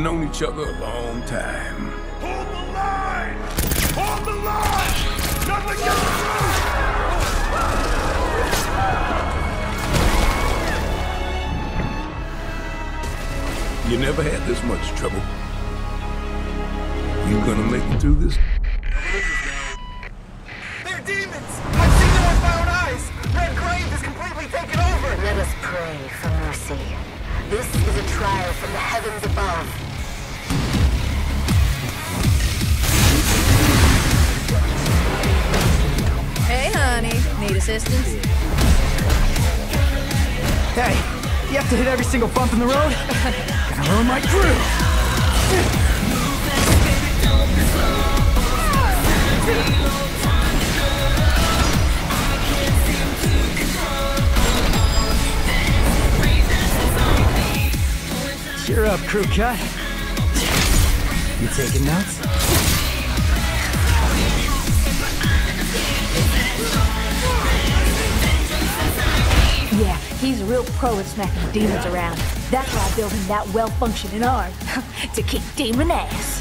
known each other a long time. Hold the line! Hold the line! Nothing gets You never had this much trouble. You gonna make it through this? Trial from the heavens above. Hey, honey. Need assistance? Hey, you have to hit every single bump in the road? Gonna ruin my groove! Cheer up, crew cut. You taking notes? Yeah, he's a real pro at smacking demons around. That's why I built him that well-functioning arm. to kick demon ass.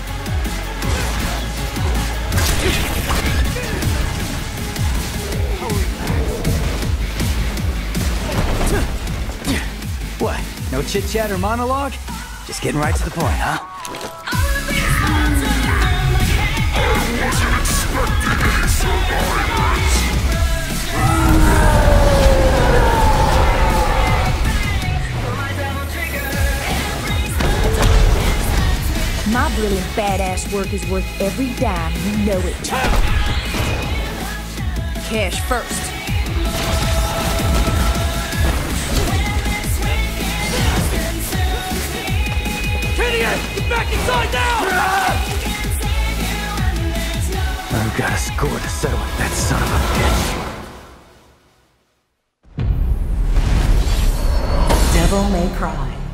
What? No chit chat or monologue? Just getting right to the point, huh? My brilliant badass work is worth every dime. You know it. Cash first. I've got a score to settle with that son of a bitch. Devil May Cry.